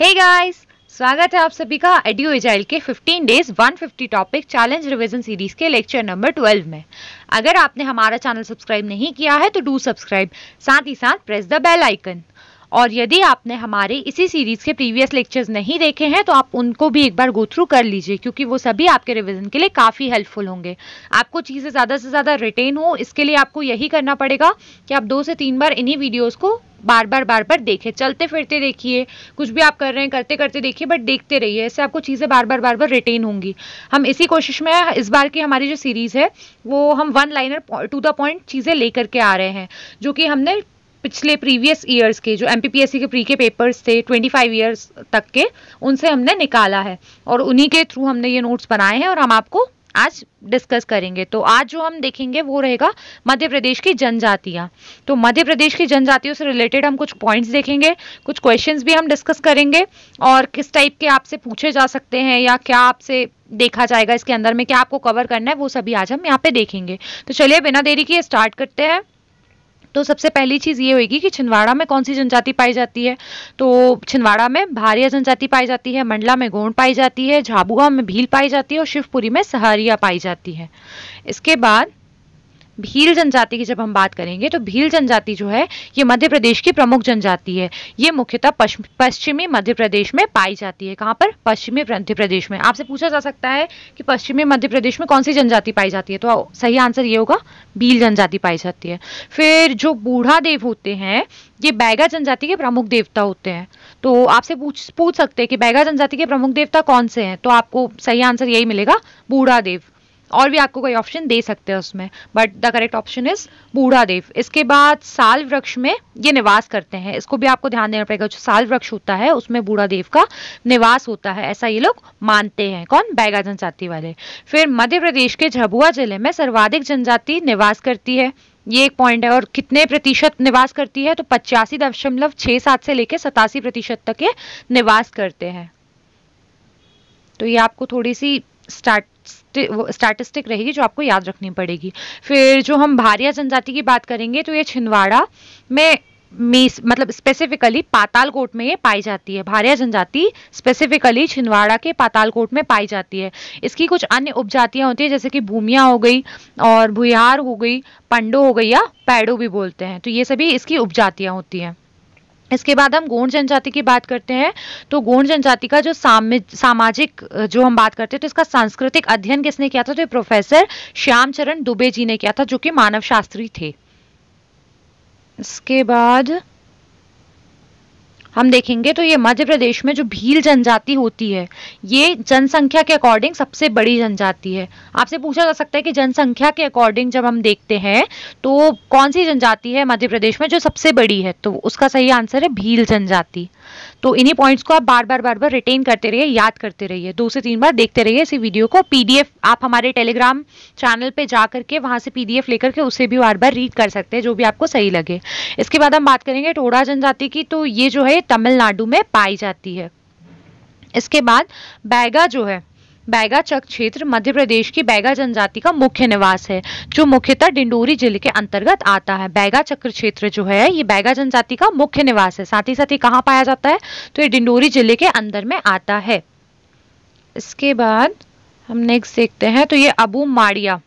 Hey guys स्वागत है आप सभी का एडियो एजाइल के 15 days 150 topic challenge revision series के लेक्चर नंबर 12 में। अगर आपने हमारा चैनल सब्सक्राइब नहीं किया है तो डू सब्सक्राइब साथ ही साथ प्रेस द बेल आइकन और यदि आपने हमारे इसी सीरीज़ के प्रीवियस लेक्चर्स नहीं देखे हैं तो आप उनको भी एक बार गो थ्रू कर लीजिए, क्योंकि वो सभी आपके रिविज़न के लिए काफ़ी हेल्पफुल होंगे। आपको चीज़ें ज़्यादा से ज़्यादा रिटेन हो, इसके लिए आपको यही करना पड़ेगा कि आप दो से तीन बार इन्हीं वीडियोज़ को बार बार बार बार देखें। चलते फिरते देखिए, कुछ भी आप कर रहे हैं, करते करते देखिए बट देखते रहिए ऐसे आपको चीज़ें बार बार बार बार रिटेन होंगी। हम इसी कोशिश में इस बार की हमारी जो सीरीज़ है, वो हम one liner to the point चीज़ें लेकर के आ रहे हैं, जो कि हमने पिछले प्रीवियस ईयर्स के, जो एमपीपीएससी के प्री के पेपर्स थे 25 ईयर्स तक के, उनसे हमने निकाला है। और उन्हीं के थ्रू हमने ये नोट्स बनाए हैं और हम आपको आज डिस्कस करेंगे। तो आज जो हम देखेंगे, वो रहेगा मध्य प्रदेश की जनजातियाँ। तो मध्य प्रदेश की जनजातियों से रिलेटेड हम कुछ पॉइंट्स देखेंगे, कुछ क्वेश्चंस भी हम डिस्कस करेंगे और किस टाइप के आपसे पूछे जा सकते हैं या क्या आपसे देखा जाएगा, इसके अंदर में क्या आपको कवर करना है, वो सभी आज हम यहाँ पे देखेंगे। तो चलिए, बिना देरी किए स्टार्ट करते हैं। तो सबसे पहली चीज़ ये होगी कि छिंदवाड़ा में कौन सी जनजाति पाई जाती है? तो छिंदवाड़ा में भारिया जनजाति पाई जाती है, मंडला में गोंड पाई जाती है, झाबुआ में भील पाई जाती है और शिवपुरी में सहारिया पाई जाती है। इसके बाद भील जनजाति की जब हम बात करेंगे तो भील जनजाति जो है, ये मध्य प्रदेश की प्रमुख जनजाति है। ये मुख्यतः पश्चिमी मध्य प्रदेश में पाई जाती है। कहाँ पर? पश्चिमी मध्य प्रदेश में। आपसे पूछा जा सकता है कि पश्चिमी मध्य प्रदेश में कौन सी जनजाति पाई जाती है? तो सही आंसर ये होगा, भील जनजाति पाई जाती है। फिर जो बूढ़ा देव होते हैं, ये बैगा जनजाति के प्रमुख देवता होते हैं। तो आपसे पूछ पूछ सकते हैं कि बैगा जनजाति के प्रमुख देवता कौन से हैं? तो आपको सही आंसर यही मिलेगा, बूढ़ा देव। और भी आपको कोई ऑप्शन दे सकते हैं उसमें। But the correct option is Budha Dev इसके बाद साल वृक्ष में ये निवास करते हैं। इसको भी आपको ध्यान देना पड़ेगा, जो साल वृक्ष होता है, उसमें बूढ़ा देव का निवास होता है। ऐसा ये लोग मानते हैं। कौन? बैगा जनजाति वाले। फिर मध्य प्रदेश के झबुआ ज़िले में सर्वाधिक जनजाति निवास करती है। ये एक पॉइंट है। और कितने प्रतिशत निवास करती है? तो पचासी दशमलव छह सात से लेकर सतासी प्रतिशत तक ये निवास करते हैं। तो ये आपको थोड़ी सी स्टैटिस्टिक रहेगी जो आपको याद रखनी पड़ेगी। फिर जो हम भारिया जनजाति की बात करेंगे तो ये छिंदवाड़ा में मीस मतलब स्पेसिफिकली पातालकोट में ये पाई जाती है। भारिया जनजाति स्पेसिफिकली छिंदवाड़ा के पातालकोट में पाई जाती है। इसकी कुछ अन्य उपजातियाँ होती है, जैसे कि भूमिया हो गई और भुयार हो गई, पंडो हो गई या पैडो भी बोलते हैं। तो ये सभी इसकी उपजातियाँ होती हैं। इसके बाद हम गोंड जनजाति की बात करते हैं। तो गोंड जनजाति का जो सामाजिक जो हम बात करते हैं तो इसका सांस्कृतिक अध्ययन किसने किया था? तो प्रोफेसर श्यामचरण दुबे जी ने किया था, जो कि मानव शास्त्री थे। इसके बाद हम देखेंगे तो ये मध्य प्रदेश में जो भील जनजाति होती है, ये जनसंख्या के अकॉर्डिंग सबसे बड़ी जनजाति है। आपसे पूछा जा सकता है कि जनसंख्या के अकॉर्डिंग जब हम देखते हैं तो कौन सी जनजाति है मध्य प्रदेश में जो सबसे बड़ी है? तो उसका सही आंसर है भील जनजाति। तो इन्हीं पॉइंट्स को आप बार बार बार बार रिटेन करते रहिए, याद करते रहिए। दो से तीन बार देखते रहिए इसी वीडियो को। पीडीएफ आप हमारे टेलीग्राम चैनल पे जा करके, वहाँ से पीडीएफ लेकर के उसे भी बार बार रीड कर सकते हैं, जो भी आपको सही लगे। इसके बाद हम बात करेंगे टोडा जनजाति की। तो ये जो है तमिलनाडु में पाई जाती है। इसके बाद बैगा जो है, बैगा चक क्षेत्र मध्य प्रदेश की बैगा जनजाति का मुख्य निवास है, जो मुख्यतः डिंडोरी ज़िले के अंतर्गत आता है। बैगा चक्र क्षेत्र जो है, ये बैगा जनजाति का मुख्य निवास है। साथ ही साथ ही कहाँ पाया जाता है? तो ये डिंडोरी ज़िले के अंदर में आता है। इसके बाद हम नेक्स्ट देखते हैं। तो ये अबू माड़िया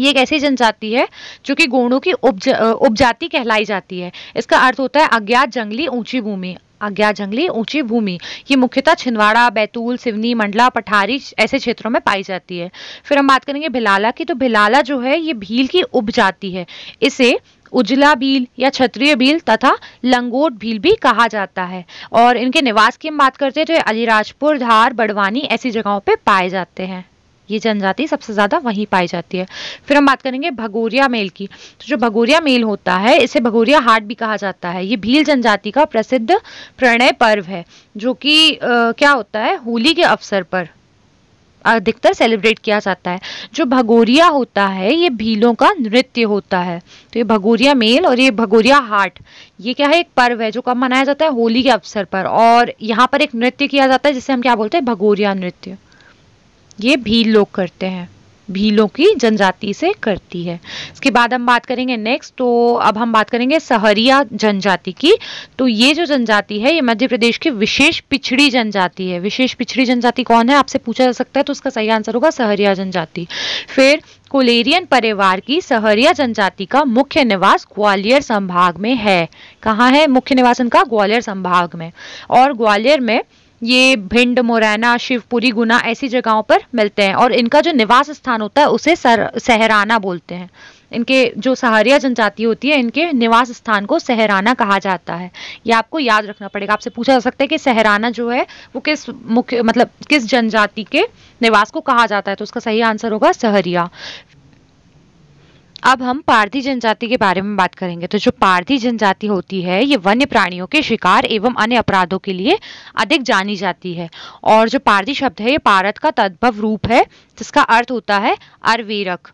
ये एक ऐसी जनजाति है जो कि गोंडों की उपज उपजाति कहलाई जाती है। इसका अर्थ होता है अज्ञात जंगली ऊँची भूमि, अज्ञात जंगली ऊँची भूमि। ये मुख्यतः छिंदवाड़ा, बैतूल, सिवनी, मंडला, पठारी ऐसे क्षेत्रों में पाई जाती है। फिर हम बात करेंगे भिलाला की। तो भिलाला जो है, ये भील की उपजाति है। इसे उजला भील या क्षत्रिय भील तथा लंगोट भील भी कहा जाता है। और इनके निवास की हम बात करते हैं तो अलीराजपुर, धार, बड़वानी ऐसी जगहों पे पाए जाते हैं। ये जनजाति सबसे ज़्यादा वहीं पाई जाती है। फिर हम बात करेंगे भगोरिया मेल की। तो जो भगोरिया मेल होता है, इसे भगोरिया हाट भी कहा जाता है। ये भील जनजाति का प्रसिद्ध प्रणय पर्व है, जो कि क्या होता है? होली के अवसर पर अधिकतर सेलिब्रेट किया जाता है। जो भगोरिया होता है, ये भीलों का नृत्य होता है। तो ये भगोरिया मेल और ये भगोरिया हाट, ये क्या है? एक पर्व है, जो कब मनाया जाता है? होली के अवसर पर। और यहाँ पर एक नृत्य किया जाता है, जिसे हम क्या बोलते हैं? भगोरिया नृत्य। ये भील लोग करते हैं। भीलों की जनजाति से करती है। इसके बाद हम बात करेंगे नेक्स्ट तो अब हम बात करेंगे सहरिया जनजाति की। तो ये जो जनजाति है, ये मध्य प्रदेश की विशेष पिछड़ी जनजाति है। विशेष पिछड़ी जनजाति कौन है? आपसे पूछा जा सकता है तो उसका सही आंसर होगा सहरिया जनजाति। फिर कोलेरियन परिवार की सहरिया जनजाति का मुख्य निवास ग्वालियर संभाग में है। कहाँ है? मुख्य निवास इनका ग्वालियर संभाग में। और ग्वालियर में ये भिंड, मुरैना, शिवपुरी, गुना ऐसी जगहों पर मिलते हैं और इनका जो निवास स्थान होता है उसे सर, सहराना बोलते हैं। इनके जो सहारिया जनजाति होती है, इनके निवास स्थान को सहराना कहा जाता है। ये आपको याद रखना पड़ेगा। आपसे पूछा जा सकता है कि सहराना जो है, वो किस मुख्य मतलब किस जनजाति के निवास को कहा जाता है? तो उसका सही आंसर होगा सहरिया। अब हम पारधी जनजाति के बारे में बात करेंगे। तो जो पारधी जनजाति होती है, ये वन्य प्राणियों के शिकार एवं अन्य अपराधों के लिए अधिक जानी जाती है। और जो पारधी शब्द है, ये पारत का तद्भव रूप है, जिसका अर्थ होता है अरवेरक।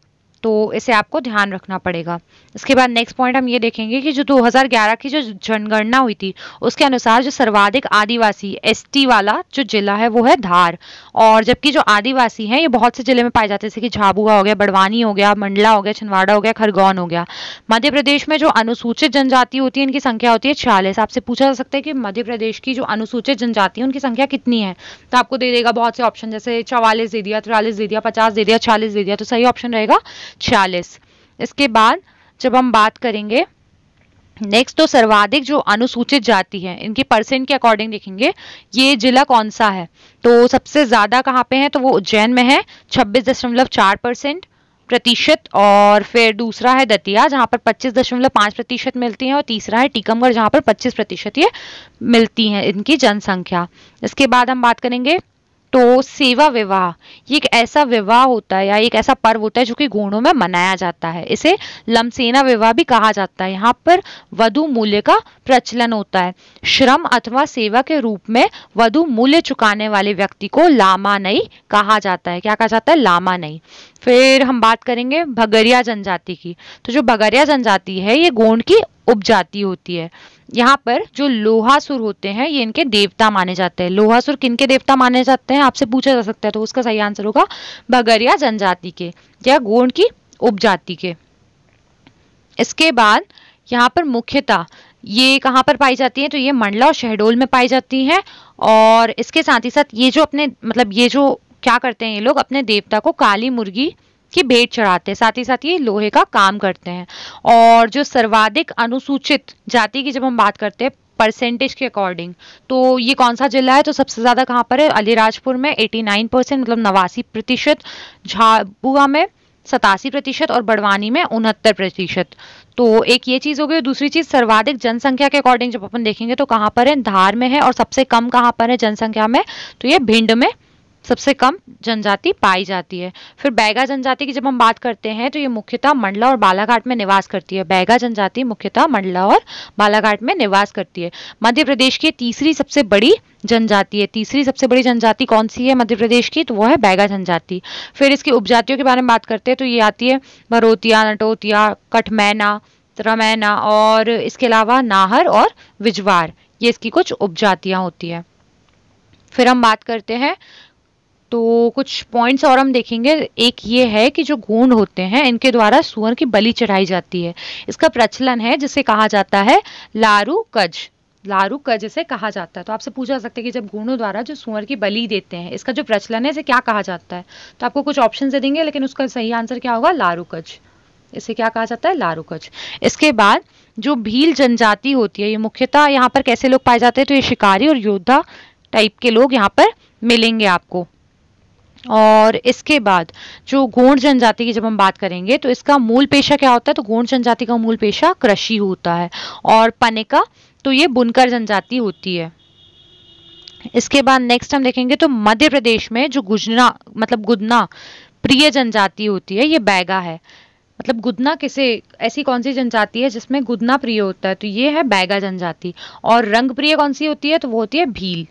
तो इसे आपको ध्यान रखना पड़ेगा। इसके बाद नेक्स्ट पॉइंट हम ये देखेंगे कि जो 2011 की जो जनगणना हुई थी, उसके अनुसार जो सर्वाधिक आदिवासी एसटी वाला जो जिला है, वो है धार। और जबकि जो आदिवासी हैं, ये बहुत से ज़िले में पाए जाते हैं, जैसे कि झाबुआ हो गया, बड़वानी हो गया, मंडला हो गया, छिंदवाड़ा हो गया, खरगोन हो गया। मध्य प्रदेश में जो अनुसूचित जनजाति होती है, इनकी संख्या होती है छियालीस। आपसे पूछा जा सकता है कि मध्य प्रदेश की जो अनुसूचित जनजाति है, उनकी संख्या कितनी है? तो आपको दे देगा बहुत से ऑप्शन जैसे चवालीस दे दिया, तिरालीस दे दिया, पचास दे दिया चालीस दे दिया तो सही ऑप्शन रहेगा छियालीस इसके बाद जब हम बात करेंगे नेक्स्ट तो सर्वाधिक जो अनुसूचित जाति है, इनकी परसेंट के अकॉर्डिंग देखेंगे, ये जिला कौन सा है? तो सबसे ज़्यादा कहाँ पे है? तो वो उज्जैन में है, छब्बीस दशमलव चार परसेंट प्रतिशत और फिर दूसरा है दतिया, जहाँ पर पच्चीस दशमलव पाँच प्रतिशत मिलती है और तीसरा है टीकमगढ़, जहाँ पर पच्चीस प्रतिशत ये मिलती है इनकी जनसंख्या। इसके बाद हम बात करेंगे तो सेवा विवाह, ये एक ऐसा विवाह होता है या एक ऐसा पर्व होता है जो कि गुणों में मनाया जाता है। इसे लमसेना विवाह भी कहा जाता है। यहाँ पर वधु मूल्य का प्रचलन होता है। श्रम अथवा सेवा के रूप में वधु मूल्य चुकाने वाले व्यक्ति को लामा नहीं कहा जाता है। क्या कहा जाता है? लामा नहीं। फिर हम बात करेंगे भगरिया जनजाति की। तो जो भगरिया जनजाति है, ये गोंड की उपजाति होती है। यहाँ पर जो लोहासुर होते हैं, ये इनके देवता माने जाते हैं। लोहासुर किन के देवता माने जाते हैं? आपसे पूछा जा सकता है तो उसका सही आंसर होगा भगरिया जनजाति के या गोंड की उपजाति के। इसके बाद यहाँ पर मुख्यतः ये कहाँ पर पाई जाती है? तो ये मंडला और शहडोल में पाई जाती है और इसके साथ ही साथ ये जो अपने मतलब ये जो क्या करते हैं ये लोग? अपने देवता को काली मुर्गी की भेंट चढ़ाते हैं। साथ ही साथ ये लोहे का काम करते हैं। और जो सर्वाधिक अनुसूचित जाति की जब हम बात करते हैं परसेंटेज के अकॉर्डिंग तो ये कौन सा जिला है? तो सबसे ज़्यादा कहाँ पर है? अलीराजपुर में 89 परसेंट मतलब नवासी प्रतिशत, झाबुआ में सतासी प्रतिशत और बड़वानी में उनहत्तर प्रतिशत। तो एक ये चीज़ हो गई दूसरी चीज़, सर्वाधिक जनसंख्या के अकॉर्डिंग जब अपन देखेंगे तो कहाँ पर है? धार में है और सबसे कम कहाँ पर है जनसंख्या में? तो ये भिंड में सबसे कम जनजाति पाई जाती है। फिर बैगा जनजाति की जब हम बात करते हैं तो ये मुख्यतः मंडला और बालाघाट में निवास करती है। बैगा जनजाति मुख्यतः मंडला और बालाघाट में निवास करती है। मध्य प्रदेश की तीसरी सबसे बड़ी जनजाति है। तीसरी सबसे बड़ी जनजाति कौन सी है मध्य प्रदेश की? तो वो है बैगा जनजाति। फिर इसकी उपजातियों के बारे में बात करते हैं तो ये आती है भरोतिया नटोतिया, कठमैना रमैना और इसके अलावा नाहर और विजवार। ये इसकी कुछ उपजातियाँ होती है। फिर हम बात करते हैं तो कुछ पॉइंट्स और हम देखेंगे। एक ये है कि जो गोंड होते हैं, इनके द्वारा सुअर की बलि चढ़ाई जाती है। इसका प्रचलन है, जिसे कहा जाता है लारू कज। लारू कज इसे कहा जाता है। तो आपसे पूछा सकते हैं कि जब गोंडों द्वारा जो सुअर की बलि देते हैं, इसका जो प्रचलन है, इसे क्या कहा जाता है? तो आपको कुछ ऑप्शन दे देंगे, लेकिन उसका सही आंसर क्या होगा? लारू कज। इसे क्या कहा जाता है? लारूकज इसके बाद जो भील जनजाति होती है, ये मुख्यतः यहाँ पर कैसे लोग पाए जाते हैं? तो ये शिकारी और योद्धा टाइप के लोग यहाँ पर मिलेंगे आपको। और इसके बाद जो गोंड जनजाति की जब हम बात करेंगे तो इसका मूल पेशा क्या होता है? तो गोंड जनजाति का मूल पेशा कृषि होता है और पनिका तो ये बुनकर जनजाति होती है। इसके बाद नेक्स्ट हम देखेंगे तो मध्य प्रदेश में जो गुजना मतलब गुदना प्रिय जनजाति होती है, ये बैगा है। मतलब गुदना किसे, ऐसी कौन सी जनजाति है जिसमें गुदना प्रिय होता है? तो ये है बैगा जनजाति। और रंग प्रिय कौन सी होती है? तो वो होती है भील।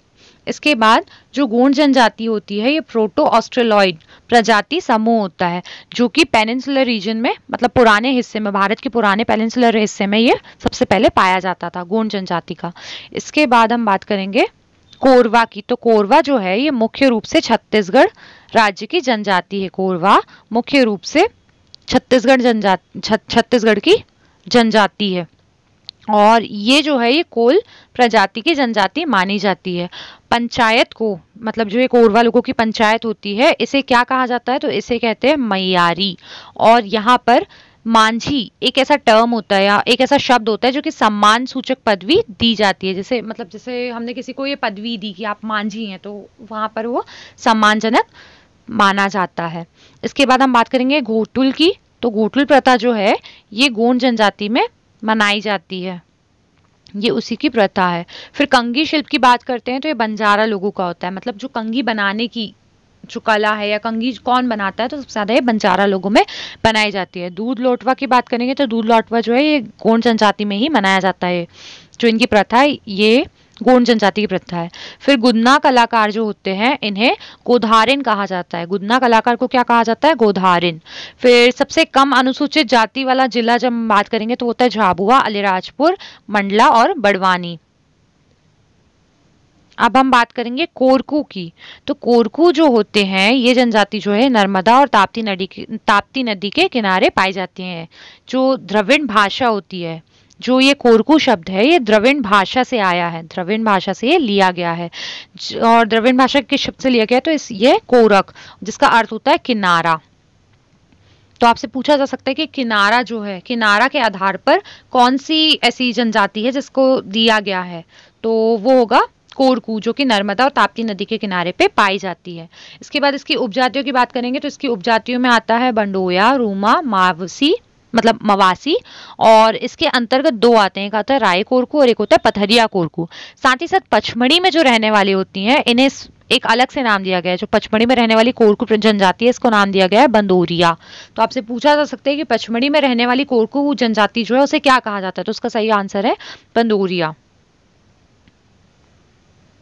इसके बाद जो गोंड जनजाति होती है, ये प्रोटो ऑस्ट्रेलॉइड प्रजाति समूह होता है, जो कि पेनिनसुलर रीजन में मतलब पुराने हिस्से में, भारत के पुराने पेनिनसुलर हिस्से में ये सबसे पहले पाया जाता था गोंड जनजाति का। इसके बाद हम बात करेंगे कोरवा की। तो कोरवा जो है, ये मुख्य रूप से छत्तीसगढ़ राज्य की जनजाति है। कोरवा मुख्य रूप से छत्तीसगढ़ जनजाति छत्तीसगढ़ की जनजाति है। और ये जो है, ये कोल प्रजाति की जनजाति मानी जाती है। पंचायत को मतलब जो एक कोरवा लोगों की पंचायत होती है, इसे क्या कहा जाता है? तो इसे कहते हैं मैयारी और यहाँ पर मांझी एक ऐसा टर्म होता है या एक ऐसा शब्द होता है जो कि सम्मान सूचक पदवी दी जाती है। जैसे मतलब जैसे हमने किसी को ये पदवी दी कि आप मांझी हैं तो वहाँ पर वो सम्मानजनक माना जाता है। इसके बाद हम बात करेंगे घोटुल की। तो घोटुल प्रथा जो है, ये गोंड जनजाति में मनाई जाती है। ये उसी की प्रथा है। फिर कंगी शिल्प की बात करते हैं तो ये बंजारा लोगों का होता है। मतलब जो कंगी बनाने की जो कला है या कंगी कौन बनाता है तो सबसे ज़्यादा ये बंजारा लोगों में बनाई जाती है। दूध लोटवा की बात करेंगे तो दूध लोटवा जो है, ये गोंड जनजाति में ही मनाया जाता है। जो इनकी प्रथा है, ये गोंड जनजाति की प्रथा है। फिर गुदना कलाकार जो होते हैं, इन्हें गोधारिन कहा जाता है। गुदना कलाकार को क्या कहा जाता है? गोधारिन। फिर सबसे कम अनुसूचित जाति वाला जिला जब हम बात करेंगे तो होता है झाबुआ, अलीराजपुर, मंडला और बड़वानी। अब हम बात करेंगे कोरकू की। तो कोरकू जो होते हैं, ये जनजाति जो है, नर्मदा और ताप्ती नदी की ताप्ती नदी के किनारे पाई जाती हैं। जो द्रविड़ भाषा होती है जो ये कोरकू शब्द है, ये द्रविड़ भाषा से आया है द्रविड़ भाषा से ये लिया गया है। और द्रविड़ भाषा के शब्द से लिया गया है तो इस ये कोरक, जिसका अर्थ होता है किनारा। तो आपसे पूछा जा सकता है कि किनारा जो है, किनारा के आधार पर कौन सी ऐसी जनजाति है जिसको दिया गया है? तो वो होगा कोरकू, जो कि नर्मदा और ताप्ती नदी के किनारे पे पाई जाती है। इसके बाद इसकी उपजातियों की बात करेंगे तो इसकी उपजातियों में आता है बंडोया, रूमा, मावसी मतलब मवासी, और इसके अंतर्गत दो आते हैं। एक आता है राय कोरकू और एक होता है पथरिया कोरकू साथ ही साथ पचमढ़ी में जो रहने वाली होती हैं, इन्हें एक अलग से नाम दिया गया है। जो पचमढ़ी में रहने वाली कोरकू जनजाति है, इसको नाम दिया गया है बंदोरिया। तो आपसे पूछा जा सकता है कि पचमढ़ी में रहने वाली कोरकू जनजाति जो है, उसे क्या कहा जाता है? तो उसका सही आंसर है बंदोरिया।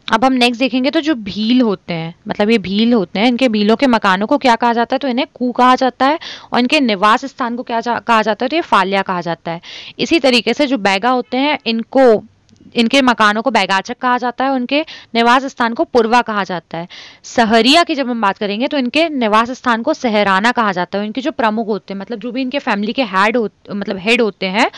अब हम नेक्स्ट देखेंगे तो जो भील होते हैं मतलब ये भील होते हैं इनके भीलों के मकानों को क्या कहा जाता है? तो इन्हें कू कहा जाता है और इनके निवास स्थान को क्या जा, कहा जाता है? तो ये फालिया कहा जाता है। इसी तरीके से जो बैगा होते हैं इनको इनके मकानों को बैगाचक कहा जाता है उनके निवास स्थान को पुरवा कहा जाता है। सहरिया की जब हम बात करेंगे तो इनके निवास स्थान को सहराना कहा जाता है इनके जो प्रमुख होते हैं मतलब जो भी इनके फैमिली के हेड मतलब हेड होते हैं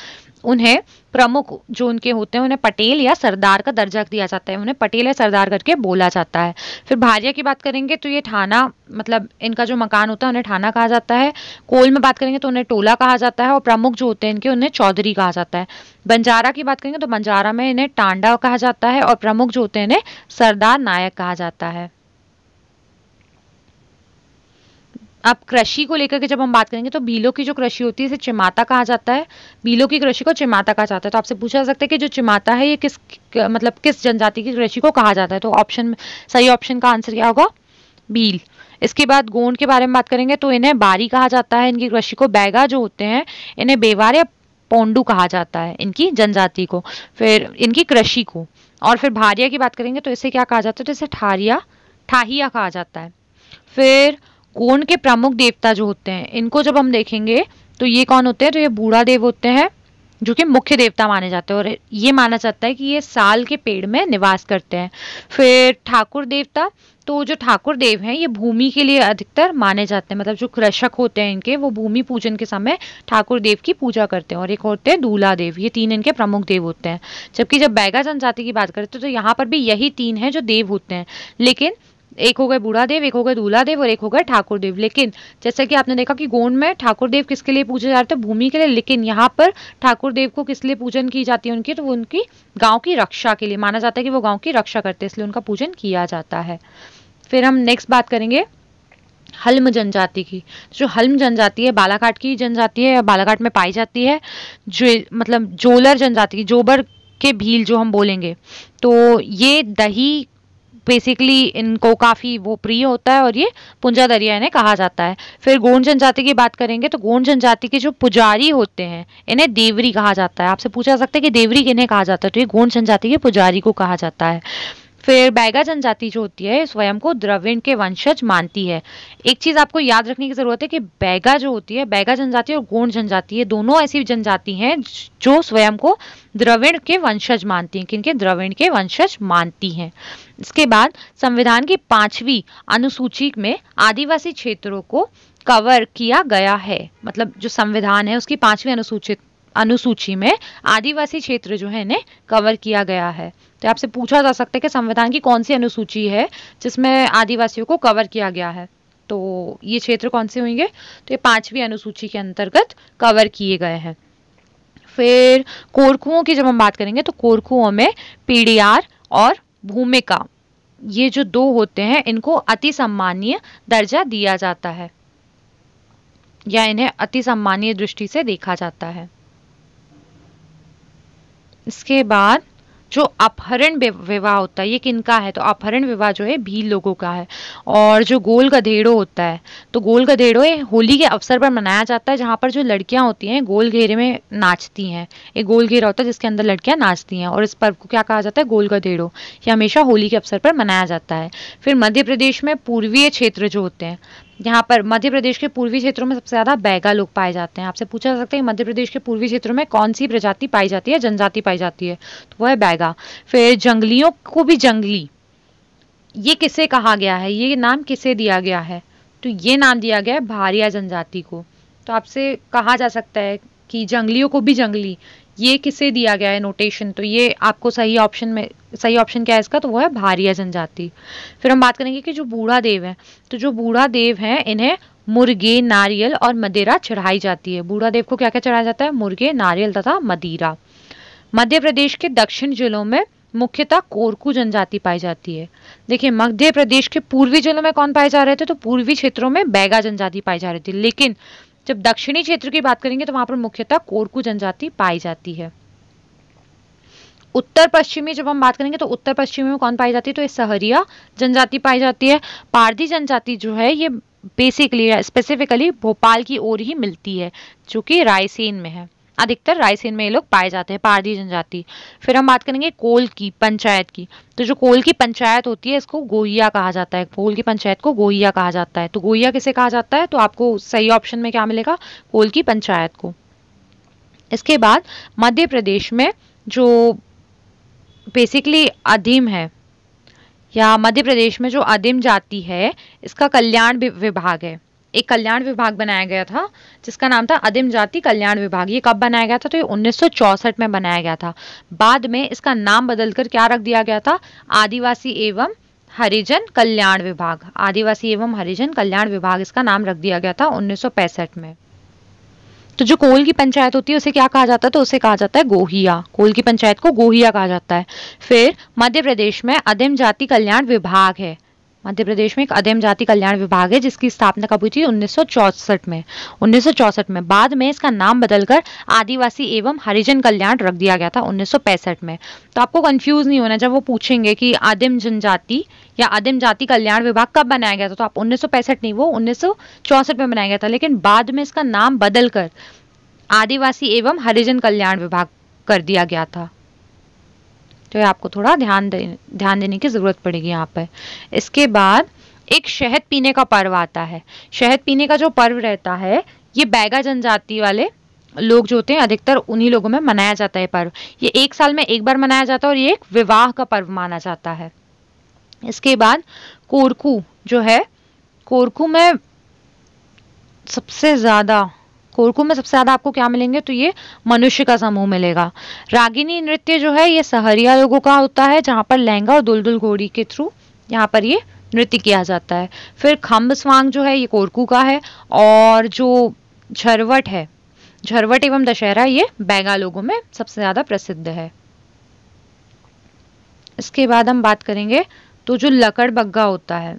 उन्हें प्रमुख जो उनके होते हैं, उन्हें पटेल या सरदार का दर्जा दिया जाता है। उन्हें पटेल या सरदार करके बोला जाता है। फिर भारिया की बात करेंगे तो ये थाना मतलब इनका जो मकान होता है, उन्हें थाना कहा जाता है। कोल में बात करेंगे तो उन्हें टोला कहा जाता है और प्रमुख जो होते हैं इनके, उन्हें चौधरी कहा जाता है। बंजारा की बात करेंगे तो बंजारा में इन्हें टांडा कहा जाता है और प्रमुख जो होते हैं, इन्हें सरदार नायक कहा जाता है। अब कृषि को लेकर के जब हम बात करेंगे तो बीलों की जो कृषि होती है, इसे चिमाता कहा जाता है। बीलों की कृषि को चिमाता कहा जाता है। तो आपसे पूछा जा सकता है कि जो चिमाता है, ये किस मतलब किस जनजाति की कृषि को कहा जाता है? तो ऑप्शन सही ऑप्शन का आंसर क्या होगा? बील। इसके बाद गोंड के बारे में बात करेंगे तो इन्हें बारी कहा जाता है। इनकी कृषि को बैगा जो होते हैं, इन्हें बेवार या पोंडू कहा जाता है, इनकी जनजाति को, फिर इनकी कृषि को। और फिर भारिया की बात करेंगे तो इसे क्या कहा जाता है? तो इसे ठारिया, ठाहिया कहा जाता है। फिर कोण के प्रमुख देवता जो होते हैं, इनको जब हम देखेंगे तो ये कौन होते हैं? तो ये बूढ़ा देव होते हैं, जो कि मुख्य देवता माने जाते हैं। और ये माना जाता है कि ये साल के पेड़ में निवास करते हैं। फिर ठाकुर देवता तो जो ठाकुर देव हैं, ये भूमि के लिए अधिकतर माने जाते हैं। मतलब जो कृषक होते हैं इनके, वो भूमि पूजन के समय ठाकुर देव की पूजा करते हैं। और एक होते हैं दूल्हा देव, ये तीन इनके प्रमुख देव होते हैं। जबकि जब बैगा जनजाति की बात करते हैं तो यहाँ पर भी यही तीन है जो देव होते हैं। लेकिन एक हो गए बूढ़ा देव एक हो गए दूल्हा देव और एक हो गए ठाकुर देव लेकिन जैसे कि आपने देखा कि गोंड में ठाकुर देव किसके लिए पूजे जाते हैं भूमि के लिए। लेकिन यहाँ पर ठाकुर देव को किस लिए पूजन की जाती है उनकी? तो वो उनकी गाँव की रक्षा के लिए। माना जाता है कि वो गाँव की रक्षा करते हैं, इसलिए उनका पूजन किया जाता है। फिर हम नेक्स्ट बात करेंगे हल्म जनजाति की। जो हल्म जनजाति है, बालाघाट की जनजाति है बालाघाट में पाई जाती है, जो मतलब जोलर जनजाति की जोबर के भील जो हम बोलेंगे तो ये दही बेसिकली इनको काफ़ी वो प्रिय होता है और ये पुंजा दरिया इन्हें कहा जाता है। फिर गोंड जनजाति की बात करेंगे तो गोंड जनजाति के जो पुजारी होते हैं, इन्हें देवरी कहा जाता है। आपसे पूछा जा सकता है कि देवरी किन्हें कहा जाता है? तो ये गोंड जनजाति के पुजारी को कहा जाता है। फिर बैगा जनजाति जो होती है, स्वयं को द्रविण के वंशज मानती है। एक चीज़ आपको याद रखने की ज़रूरत है कि बैगा जो होती है, बैगा जनजाति और गोंड जनजाति, ये दोनों ऐसी जनजाति हैं जो स्वयं को द्रविण के वंशज मानती हैं, किनके? द्रविड़ के वंशज मानती हैं। इसके बाद संविधान की पांचवी अनुसूची में आदिवासी क्षेत्रों को कवर किया गया है। मतलब जो संविधान है, उसकी पांचवी अनुसूचित, अनुसूची में आदिवासी क्षेत्र जो है, इन्हें कवर किया गया है। तो आपसे पूछा जा सकता है कि संविधान की कौन सी अनुसूची है जिसमें आदिवासियों को कवर किया गया है? तो ये क्षेत्र कौन से होंगे? तो ये पांचवी अनुसूची के अंतर्गत कवर किए गए हैं। फिर कोरखुओं की जब हम बात करेंगे तो कोरखुओं में पीडीआर और भूमिका, ये जो दो होते हैं, इनको अति सम्मानीय दर्जा दिया जाता है या इन्हें अति सम्मानीय दृष्टि से देखा जाता है। इसके बाद जो अपहरण विवाह होता है, ये किनका है? तो अपहरण विवाह जो है, भील लोगों का है। और जो गोल गधेड़ो होता है तो गोल गधेड़ो ये होली के अवसर पर मनाया जाता है, जहाँ पर जो लड़कियाँ होती हैं, गोल घेरे में नाचती हैं। एक गोल घेरा होता है, जिसके अंदर लड़कियाँ नाचती हैं, और इस पर्व को क्या कहा जाता है? गोल गधेड़ो। ये हमेशा होली के अवसर पर मनाया जाता है। फिर मध्य प्रदेश में पूर्वीय क्षेत्र जो होते हैं यहाँ पर मध्य प्रदेश के पूर्वी क्षेत्रों में सबसे ज़्यादा बैगा लोग पाए जाते हैं। आपसे पूछा जा सकता है मध्य प्रदेश के पूर्वी क्षेत्रों में कौन सी प्रजाति पाई जाती है, जनजाति पाई जाती है? तो वह है बैगा। फिर जंगलियों को भी जंगली। ये किसे कहा गया है? ये नाम किसे दिया गया है? तो ये नाम दिया गया है भारिया जनजाति को। तो आपसे कहा जा सकता है कि जंगलियों को भी जंगली। ये किसे दिया गया है नोटेशन तो ये आपको सही ऑप्शन में, सही ऑप्शन क्या है इसका? तो वो है भारिया जनजाति। फिर हम बात करेंगे कि जो बूढ़ा देव है तो जो बूढ़ा देव है, इन्हें मुर्गे, नारियल और मदेरा चढ़ाई जाती है। बूढ़ा देव को क्या क्या चढ़ाया जाता है? मुर्गे, नारियल तथा मदीरा। मध्य प्रदेश के दक्षिण जिलों में मुख्यतः कोरकू जनजाति पाई जाती है। देखिए मध्य प्रदेश के पूर्वी जिलों में कौन पाए जा रहे थे? तो पूर्वी क्षेत्रों में बैगा जनजाति पाई जा रही थी। लेकिन जब दक्षिणी क्षेत्र की बात करेंगे तो वहाँ पर मुख्यतः कोरकू जनजाति पाई जाती है। उत्तर पश्चिमी जब हम बात करेंगे तो उत्तर पश्चिमी में कौन पाई जाती है? तो ये सहरिया जनजाति पाई जाती है। पारधी जनजाति जो है, ये बेसिकली स्पेसिफिकली भोपाल की ओर ही मिलती है, जो कि रायसेन में है। अधिकतर रायसेन में ये लोग पाए जाते हैं, पारधी जनजाति। फिर हम बात करेंगे कोल की, पंचायत की। तो जो कोल की पंचायत होती है, इसको गोहिया कहा जाता है। कोल की पंचायत को गोहिया कहा जाता है। तो गोहिया किसे कहा जाता है? तो आपको सही ऑप्शन में क्या मिलेगा? कोल की पंचायत को। इसके बाद मध्य प्रदेश में जो बेसिकली अधीम है, या मध्य प्रदेश में जो अधीम जाति है, इसका कल्याण विभाग है। एक कल्याण विभाग बनाया गया था, जिसका नाम था अदिम जाति कल्याण विभाग। ये कब बनाया गया था? तो ये उन्नीस में बनाया गया था। बाद में इसका नाम बदलकर क्या रख दिया गया था? आदिवासी एवं हरिजन कल्याण विभाग। आदिवासी एवं हरिजन कल्याण विभाग इसका नाम रख दिया गया था उन्नीस सौ पैंसठ में। तो जो कोल की पंचायत होती है, उसे क्या कहा जाता है? तो उसे कहा जाता है गोहिया। कोल की पंचायत को गोहिया कहा जाता है। फिर मध्य प्रदेश में अदिम जाति कल्याण विभाग है। मध्य प्रदेश में एक अध्ययन जाति कल्याण विभाग है, जिसकी स्थापना कब हुई थी? उन्नीस में। उन्नीस में। बाद में इसका नाम बदलकर आदिवासी एवं हरिजन कल्याण रख दिया गया था, उन्नीस में। तो आपको कंफ्यूज नहीं होना, जब वो पूछेंगे कि आदिम जनजाति या आदिम जाति कल्याण विभाग कब बनाया गया था तो आप उन्नीस सौ पैंसठ नहीं, वो उन्नीस में बनाया गया था। लेकिन बाद में इसका नाम बदलकर आदिवासी एवं हरिजन कल्याण विभाग कर दिया गया था। तो आपको थोड़ा ध्यान दे, ध्यान देने की ज़रूरत पड़ेगी यहाँ पर। इसके बाद एक शहद पीने का पर्व आता है। शहद पीने का जो पर्व रहता है, ये बैगा जनजाति वाले लोग जो होते हैं, अधिकतर उन्हीं लोगों में मनाया जाता है पर्व। ये एक साल में एक बार मनाया जाता है और ये एक विवाह का पर्व माना जाता है। इसके बाद कोरकू जो है, कोरकू में सबसे ज़्यादा कोरकू में सबसे ज़्यादा आपको क्या मिलेंगे तो ये मनुष्य का समूह मिलेगा। रागिनी नृत्य जो है, ये सहरिया लोगों का होता है, जहाँ पर लहंगा और दुलदुल घोड़ी के थ्रू यहाँ पर ये नृत्य किया जाता है। फिर खम्ब स्वांग जो है, ये कोरकू का है, और जो झरवट है, झरवट एवं दशहरा ये बैगा लोगों में सबसे ज़्यादा प्रसिद्ध है। इसके बाद हम बात करेंगे तो जो लकड़ बग्घा होता है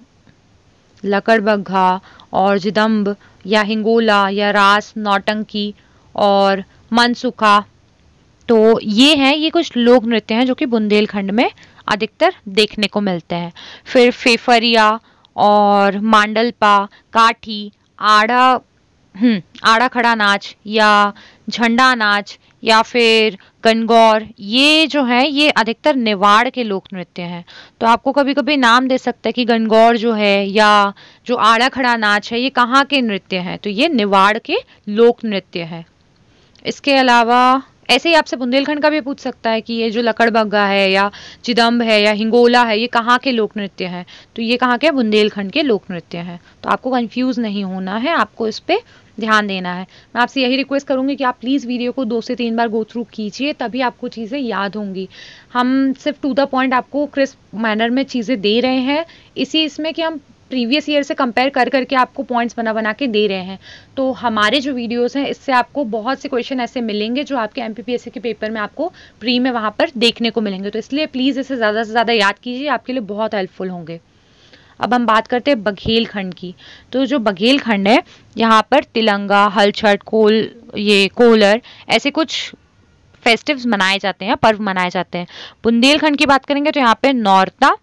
लकड़ बग्घा और जिदम्ब या हिंगोला या रास, नौटंकी और मनसुखा। तो ये हैं, ये कुछ लोक नृत्य हैं जो कि बुंदेलखंड में अधिकतर देखने को मिलते हैं। फिर फेफरिया और मांडलपा, काठी, आड़ा आड़ा खड़ा नाच या झंडा नाच या फिर गनगौर ये जो है, ये अधिकतर निवाड़ के लोक नृत्य हैं। तो आपको कभी कभी नाम दे सकता है कि गनगौर जो है या जो आड़ा खड़ा नाच है, ये कहाँ के नृत्य हैं? तो ये निवाड़ के लोक नृत्य है। इसके अलावा, ऐसे ही आपसे बुंदेलखंड का भी पूछ सकता है कि ये जो लकड़बग्गा है या चिदम्ब है या हिंगोला है, ये कहाँ के लोक नृत्य हैं? तो ये कहाँ के बुंदेलखंड के लोक नृत्य हैं। तो आपको कंफ्यूज नहीं होना है, आपको इस पर ध्यान देना है। मैं आपसे यही रिक्वेस्ट करूँगी कि आप प्लीज़ वीडियो को दो से तीन बार गो थ्रू कीजिए, तभी आपको चीज़ें याद होंगी। हम सिर्फ़ टू द पॉइंट आपको क्रिस्प मैनर में चीज़ें दे रहे हैं। इसी इसमें कि हम प्रीवियस ईयर से कंपेयर कर करके आपको पॉइंट्स बना बना के दे रहे हैं। तो हमारे जो वीडियोस हैं, इससे आपको बहुत से क्वेश्चन ऐसे मिलेंगे जो आपके एमपीपीएससी के पेपर में आपको प्री में वहाँ पर देखने को मिलेंगे। तो इसलिए प्लीज़ इसे ज़्यादा से ज़्यादा याद कीजिए, आपके लिए बहुत हेल्पफुल होंगे। अब हम बात करते हैं बघेल खंड की। तो जो बघेल खंड है, यहाँ पर तिलंगा हलछट कोल, ये कोलर, ऐसे कुछ फेस्टिव्स मनाए जाते हैं, पर्व मनाए जाते हैं। बुंदेलखंड की बात करेंगे तो यहाँ पे नौरता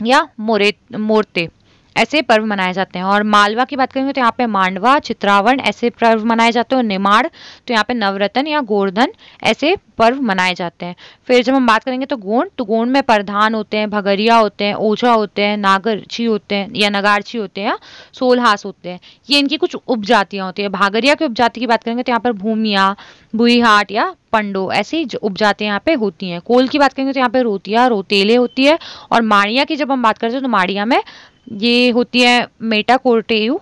या मोरे, मोरते। ऐसे पर्व मनाए जाते हैं। और मालवा की बात करेंगे तो यहाँ पे मांडवा, चित्रावण ऐसे पर्व मनाए जाते हैं। निमाड़ तो यहाँ पे नवरत्न या गोवर्धन ऐसे पर्व मनाए जाते हैं। फिर जब हम बात करेंगे तो गोंड तो गोंड में प्रधान होते हैं, भगरिया होते हैं, ओझा होते हैं, नागरची होते हैं या नगारची होते हैं या सोलहास होते हैं। ये इनकी कुछ उपजातियाँ होती है। भागरिया की उपजाति की बात करेंगे तो यहाँ पर भूमिया, बुईहाट या पंडो ऐसी उपजातियाँ यहाँ पे होती हैं। कोल की बात करेंगे तो यहाँ पे रोतिया, रोतेले होती है। और माड़िया की जब हम बात करते हैं तो माड़िया में ये होती है मेटा कोर्टेयू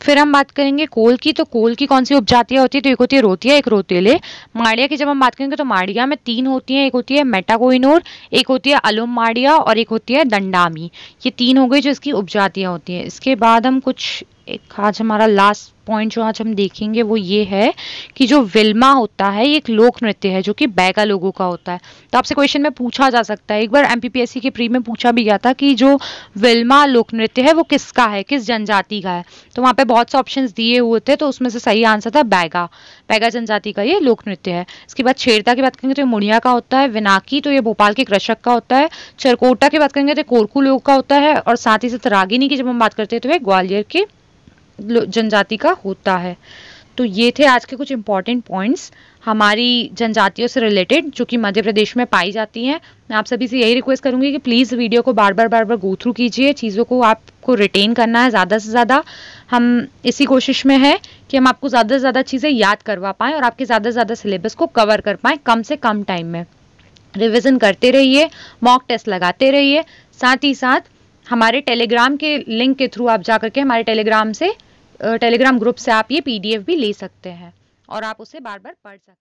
फिर हम बात करेंगे कोल की तो कोल की कौन सी उपजातियाँ होती है? तो एक होती है रोतिया, एक रोतेले। माड़िया की जब हम बात करेंगे तो माड़िया में तीन होती हैं। एक होती है मेटाकोइनोर, एक होती है अलुम माड़िया और एक होती है दंडामी। ये तीन हो गई जो इसकी उपजातियाँ होती हैं। इसके बाद हम कुछ एक आज हमारा लास्ट पॉइंट जो आज हम देखेंगे वो ये है कि जो विल्मा होता है, ये एक लोक नृत्य है जो कि बैगा लोगों का होता है। तो आपसे क्वेश्चन में पूछा जा सकता है। एक बार एमपीपीएससी के प्री में पूछा भी गया था कि जो विल्मा लोक नृत्य है वो किसका है, किस जनजाति का है? तो वहाँ पे बहुत से ऑप्शन दिए हुए थे तो उसमें से सही आंसर था बैगा। बैगा जनजाति का ये लोक नृत्य है। इसके बाद छेड़ता की बात करेंगे तो ये मुड़िया का होता है, विनाकी तो ये भोपाल के कृषक का होता है, चरकोटा की बात करेंगे तो कोरकू लोग का होता है, और साथ ही साथ रागिनी की जब हम बात करते हैं तो ये ग्वालियर के जनजाति का होता है। तो ये थे आज के कुछ इंपॉर्टेंट पॉइंट्स हमारी जनजातियों से रिलेटेड जो कि मध्य प्रदेश में पाई जाती हैं। मैं आप सभी से यही रिक्वेस्ट करूँगी कि प्लीज़ वीडियो को बार बार बार बार गो थ्रू कीजिए। चीज़ों को आपको रिटेन करना है ज़्यादा से ज़्यादा। हम इसी कोशिश में है कि हम आपको ज़्यादा से ज़्यादा चीज़ें याद करवा पाएँ और आपके ज़्यादा से ज़्यादा सिलेबस को कवर कर पाएँ कम से कम टाइम में। रिविज़न करते रहिए मॉक टेस्ट लगाते रहिए। साथ ही साथ, हमारे टेलीग्राम के लिंक के थ्रू आप जा करके हमारे टेलीग्राम से टेलीग्राम ग्रुप से आप ये पीडीएफ भी ले सकते हैं और आप उसे बार बार पढ़ सकते हैं।